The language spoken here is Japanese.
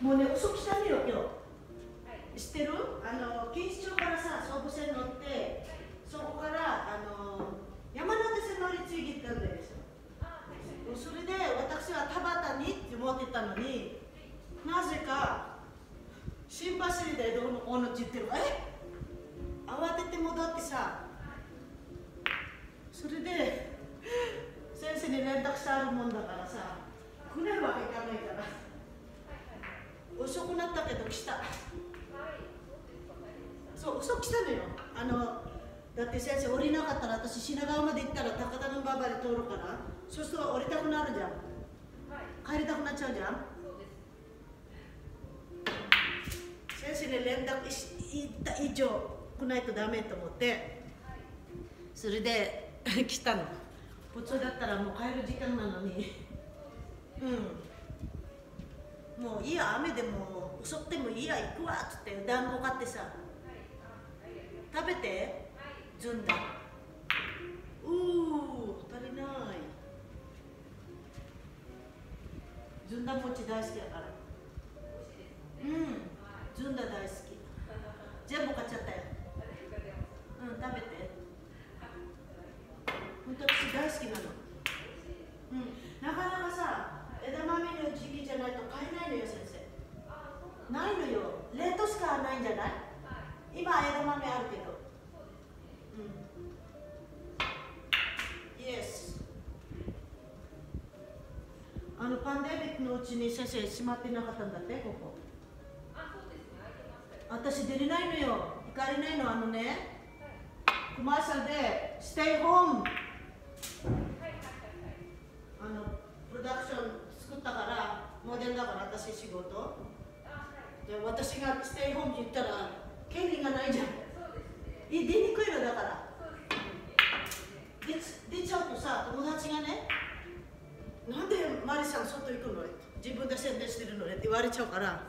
もうね遅くしたのよ今日。知ってる？あの錦糸町からさ総武線乗ってそこからあの山手線乗り継ぎったんですよそれで私は田端にって思ってたのになぜか新走りでどうのこうのって言ってるえ？慌てて戻ってさそれで先生に連絡してあるもんだからさ来ないわけいかないから。遅くなったけど来た。そう遅く来たのよ。あのだって先生降りなかったら私品川まで行ったら高田の馬場で通るから。そうすると降りたくなるじゃん。はい帰りたくなっちゃうじゃん。先生に連絡し言った以上来ないとダメと思って。はいそれで 来たの。普通だったらもう帰る時間なのに。うん。もういいや雨でも襲ってもいいや行くわっつって団子買ってさ食べてずんだ。うー足りない。ずんだ餅大好きだから。うん。パンデミックのうちに先生閉まってなかったんだってここ私出れないのよ。行かれないのあのね。コマーシャルでステイホームあのプロダクション作ったからモデルだから私仕事。で私がステイホームって言ったら権利がないじゃん。出にくいのだからくの自分で宣伝してるのねって言われちゃうから。